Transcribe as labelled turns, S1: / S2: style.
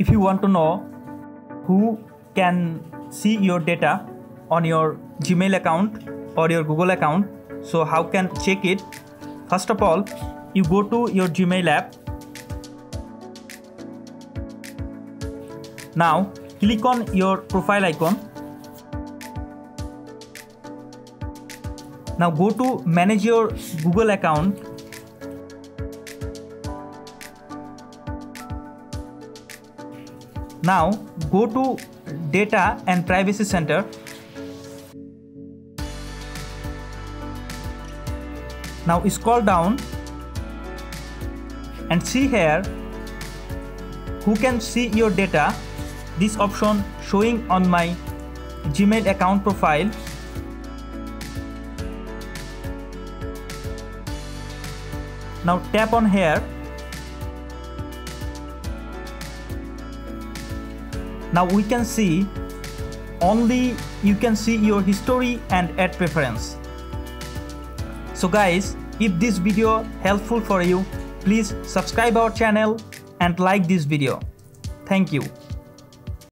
S1: if you want to know who can see your data on your Gmail account or your Google account, so how can check it? First of all, you go to your Gmail app. Now click on your profile icon. Now go to manage your Google account Now go to data and privacy center. Now scroll down and see here who can see your data. This option showing on my Gmail account profile. Now tap on here now we can see only you can see your history and ad preference. So guys if this video helpful for you please subscribe our channel and like this video. Thank you